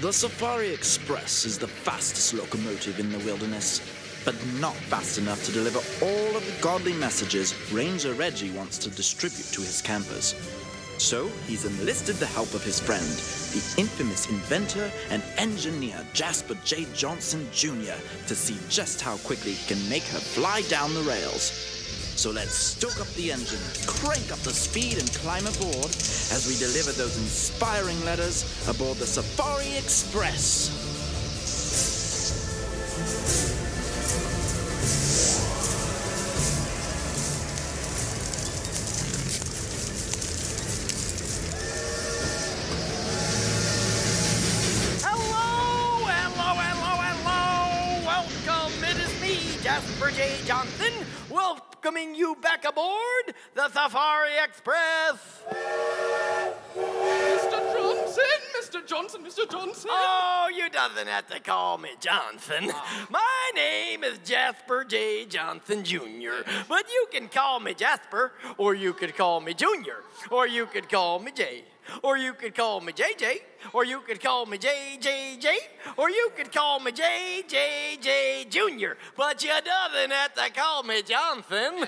The Safari Express is the fastest locomotive in the wilderness, but not fast enough to deliver all of the godly messages Ranger Reggie wants to distribute to his campers. So he's enlisted the help of his friend, the infamous inventor and engineer Jasper J. Johnson Jr., to see just how quickly he can make her fly down the rails. So let's stoke up the engine, crank up the speed, and climb aboard as we deliver those inspiring letters aboard the Safari Express. Hello, hello, hello. Welcome. It is me, Jasper J. Johnson, welcoming you back aboard the Safari Express. Mr. Johnson, Mr. Johnson, Oh, you doesn't have to call me Johnson. My name is Jasper J. Johnson Jr., but you can call me Jasper, or you could call me Junior, or you could call me J. Or you could call me JJ, or you could call me JJJ, or you could call me JJJ Jr., but you doesn't have to call me Johnson.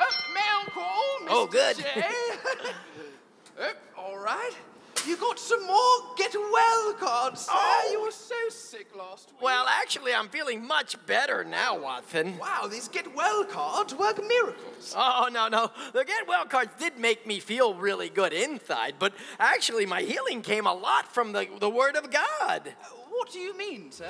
Uh, call Mr. Oh, good. J? uh, all right. Some more get well cards, sir. Oh. You were so sick last week. Well, actually, I'm feeling much better now, Watson. wow, these get well cards work miracles. Oh, no, no. The get well cards did make me feel really good inside, but actually, my healing came a lot from the, the Word of God. Uh, what do you mean, sir?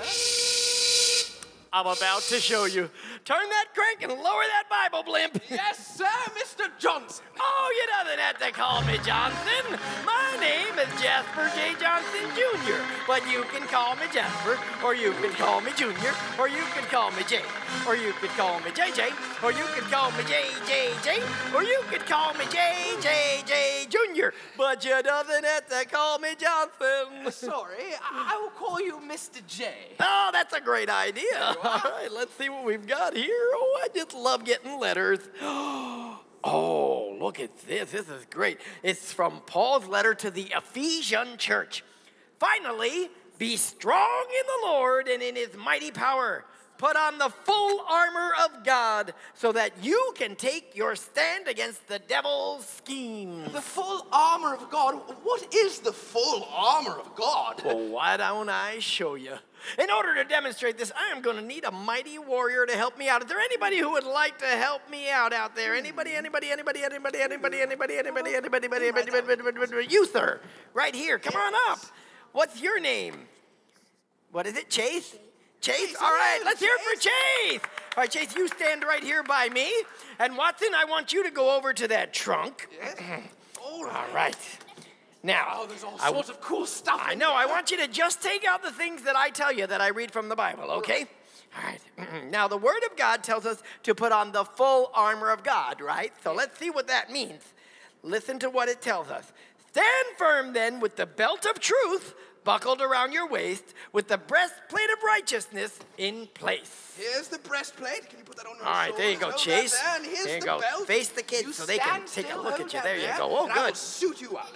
I'm about to show you. Turn that crank and lower that Bible blimp. yes, sir, Mr. Johnson. Oh, you doesn't have to call me Johnson. My name is Jasper J. Johnson Jr., but you can call me Jasper, or you can call me Junior, or you can call me J, or you could call me JJ, or you could call me JJJ, or you could call me JJJ Jr., but you doesn't have to call me Johnson. Sorry, I, I will call you Mr. J. Oh, that's a great idea. All right, let's see what we've got here. Oh, I just love getting letters. Oh, look at this. This is great. It's from Paul's letter to the Ephesian church. Finally, be strong in the Lord and in his mighty power. Put on the full armor of God so that you can take your stand against the devil's schemes. The full armor of God. What is the full armor of God? Well, why don't I show you? In order to demonstrate this, I am going to need a mighty warrior to help me out. Is there anybody who would like to help me out out there? Anybody, anybody, anybody, anybody, anybody, anybody, anybody, anybody, anybody, anybody, anybody, you, sir, right here. Come on up. What's your name? What is it, Chase? Chase? All right, let's hear it for Chase. All right, Chase, you stand right here by me. And Watson, I want you to go over to that trunk. All All right. Now, Oh, there's all I- sorts of cool stuff. I know. I want you to just take out the things that I tell you that I read from the Bible, okay? All right. Now, the Word of God tells us to put on the full armor of God, right? So let's see what that means. Listen to what it tells us. Stand firm then with the belt of truth buckled around your waist, with the breastplate of righteousness in place. Here's the breastplate. Can you put that on your All right, there you go? Chase. There, here's There you the go. belt. Face the kids You so they can take a look at you. There you go. Oh, and I will good. suit you up.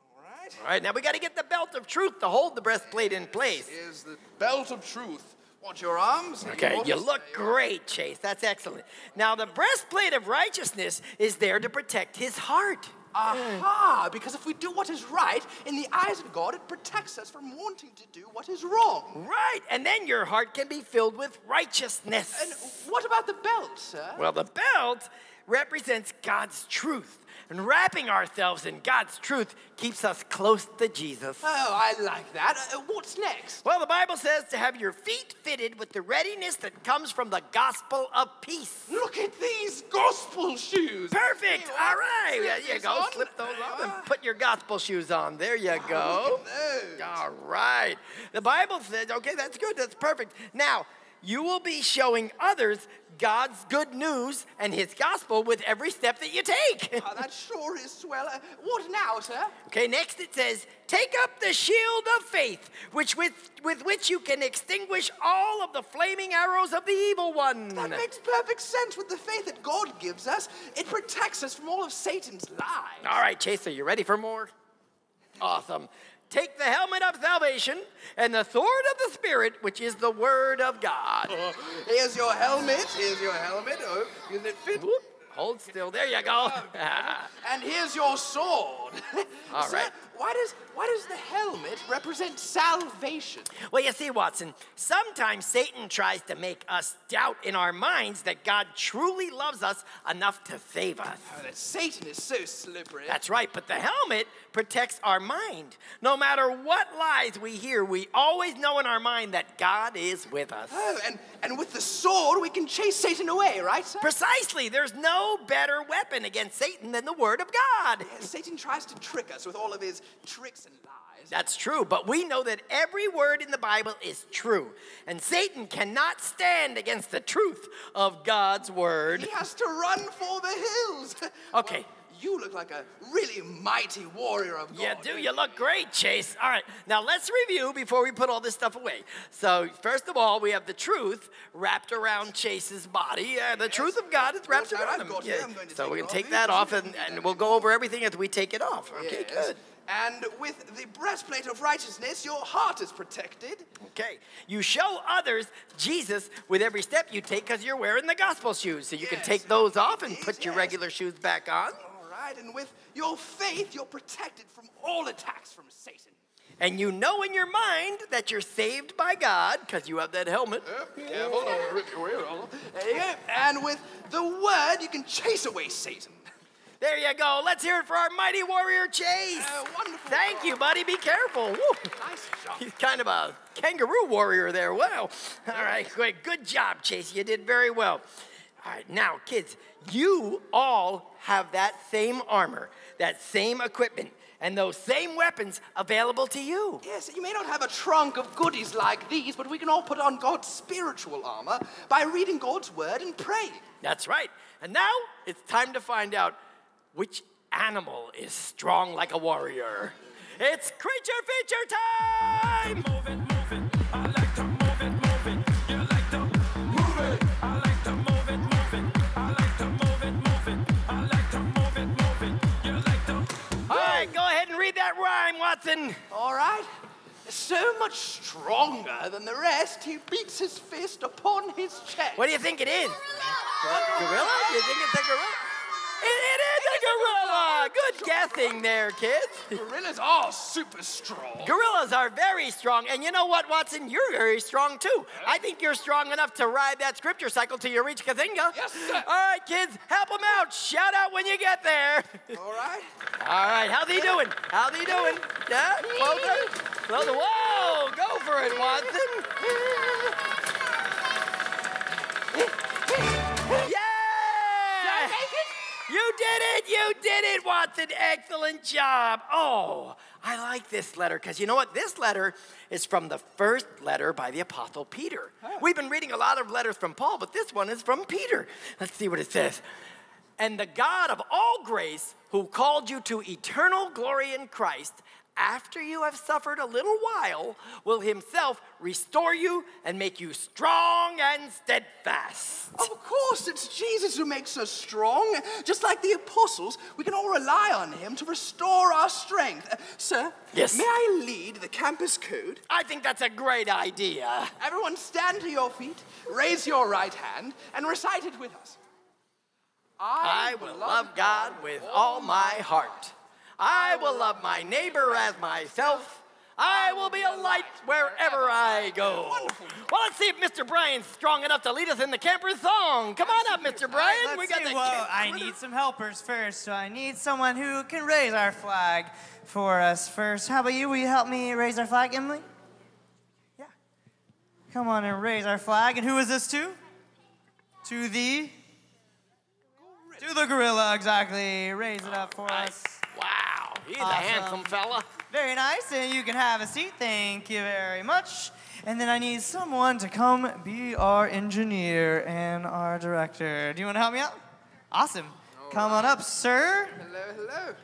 All right. All right, now we got to get the belt of truth to hold the breastplate in place. Here's the belt of truth. Watch your arms. Okay, you look great, Chase. That's excellent. Now, the breastplate of righteousness is there to protect his heart. Aha! Because if we do what is right, in the eyes of God, it protects us from wanting to do what is wrong. Right, and then your heart can be filled with righteousness. And what about the belt, sir? well, the belt represents God's truth, and wrapping ourselves in God's truth keeps us close to Jesus. Oh, I like that. Uh, what's next? Well, the Bible says to have your feet fitted with the readiness that comes from the gospel of peace. Look at these gospel shoes. Perfect. You All right. There you go. on. Slip those on and put your gospel shoes on. There you go. At those. All right. The Bible says, okay, that's good. That's perfect. Now, you will be showing others God's good news and his gospel with every step that you take. Ah, that sure is swell. Uh, what now, sir? Okay, next it says, take up the shield of faith, which with, with which you can extinguish all of the flaming arrows of the evil one. That makes perfect sense with the faith that God gives us. It protects us from all of Satan's lies. All right, Chaser, you ready for more? Awesome. take the helmet of salvation and the sword of the Spirit, which is the Word of God. Here's your helmet. Here's your helmet. Oh, doesn't it fit? Whoop. Hold still. There you go. And here's your sword. All Sir. Why does why does the helmet represent salvation? well, you see, Watson, sometimes Satan tries to make us doubt in our minds that God truly loves us enough to save us. Oh, that Satan is so slippery. That's right, but the helmet protects our mind. No matter what lies we hear, we always know in our mind that God is with us. Oh, and, and with the sword, we can chase Satan away, right, sir? Precisely, there's no better weapon against Satan than the Word of God. Satan tries to trick us with all of his tricks and lies. That's true, but we know that every word in the Bible is true, and Satan cannot stand against the truth of God's Word. He has to run for the hills. Okay. Well, you look like a really mighty warrior of God. Yeah, do you look great, Chase? All right, now let's review before we put all this stuff away. So, first of all, we have the truth wrapped around Chase's body. Uh, the truth of God is wrapped Well, around him. got it. I'm going to So, take we it can off. take that off and, and we'll go over everything as we take it off. Okay, Yes. good. And with the breastplate of righteousness, your heart is protected. Okay, you show others Jesus with every step you take because you're wearing the gospel shoes. So, you can take those off and These, put your regular shoes back on. All right, and with your faith, you're protected from all attacks from Satan. And you know in your mind that you're saved by God because you have that helmet. Careful, don't rip your ear off. There. And with the word, you can chase away Satan. There you go. Let's hear it for our mighty warrior Chase. Uh, wonderful Thank job. you, buddy. Be careful. Woo. Nice job. He's kind of a kangaroo warrior there. Wow. All right, great. Good job, Chase. You did very well. All right, now, kids, you all have that same armor, that same equipment, and those same weapons available to you. Yes, you may not have a trunk of goodies like these, but we can all put on God's spiritual armor by reading God's word and praying. That's right. And now it's time to find out which animal is strong like a warrior. It's creature feature time! Move it, move it. I like to move it, move it. You like to move it. I like to move it, move it. I like to move it, move it. I like to move it, move it. You like to All right, go ahead and read that rhyme, Watson. All right? So much stronger than the rest, he beats his fist upon his chest. What do you think it is? Gorilla? You think it's a gorilla? It, it is a gorilla! Good guessing there, kids. Gorillas are super strong. Gorillas are very strong, and you know what, Watson? You're very strong too. I think you're strong enough to ride that scripture cycle till you reach Kathinga. Yes, sir. All right, kids, help him out. Shout out when you get there. All right? All right, how's he doing? How's he doing? Yeah, closer, closer. Whoa, go for it, Watson. It! You did it, Watson! Excellent job! Oh, I like this letter because you know what? This letter is from the first letter by the Apostle Peter. We've been reading a lot of letters from Paul, but this one is from Peter. Let's see what it says. And the God of all grace, who called you to eternal glory in Christ, after you have suffered a little while, will himself restore you and make you strong and steadfast. Of course, it's Jesus who makes us strong. Just like the apostles, we can all rely on him to restore our strength. Uh, sir, Yes. may I lead the campus code? I think that's a great idea. Everyone stand to your feet, raise your right hand, and recite it with us. I will love God with all my heart. I will love my neighbor as myself. I will be a light wherever I go. Well, let's see if Mr. Brian's strong enough to lead us in the camper's song. Come on up, Mr. Brian. Let's we got see. the Well, I need some helpers first, so I need someone who can raise our flag for us first. How about you? Will you help me raise our flag, Emily? Yeah. Come on and raise our flag. And who is this to? To the. To the gorilla, exactly. Raise it up for us. Wow, he's a handsome fella. Very nice, and you can have a seat. Thank you very much. And then I need someone to come be our engineer and our director. Do you want to help me out? Awesome. Come on up, sir. Hello, hello.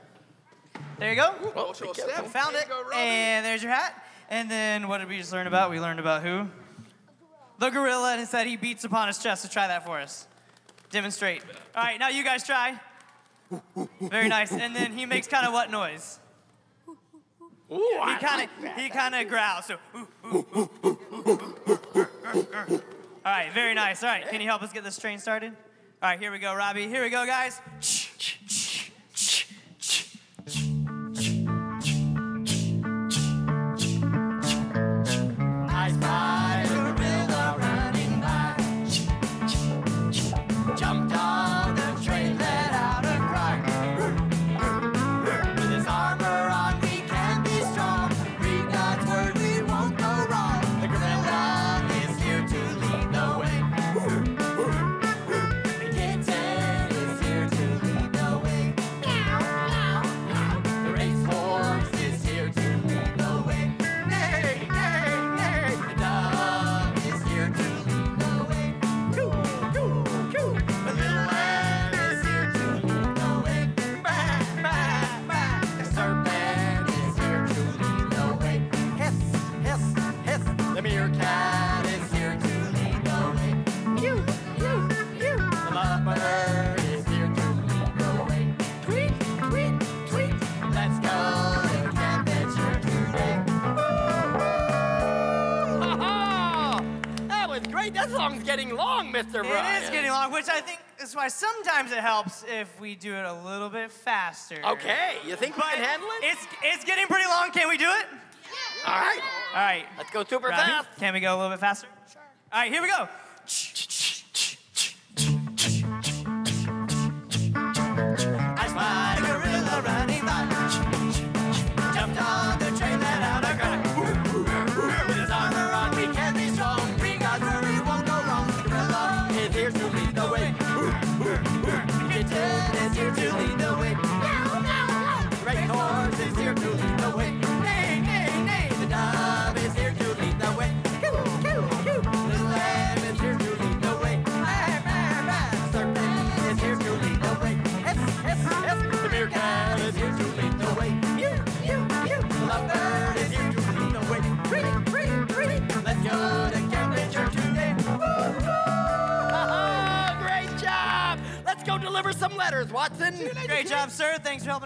There you go. Watch your oh, step. Found it. you go, And there's your hat. And then what did we just learn about? We learned about who? The gorilla, and it said he beats upon his chest. So try that for us. Demonstrate. All right, now you guys try. Very nice. And then he makes kind of what noise? Ooh, he kind of like he kind of growls. So. All right, very nice. All right, can you help us get this train started? All right, here we go, Robbie. Here we go, guys. Wait, that song's getting long, Mr. Brian. It is getting long, which I think is why sometimes it helps if we do it a little bit faster. Okay, you think we can handle it? It's, it's getting pretty long. Can we do it? Yeah. All right. All right. Let's go super Robbie, fast. Can we go a little bit faster? Sure. All right, here we go. Watson. Great job, sir. Thanks for helping.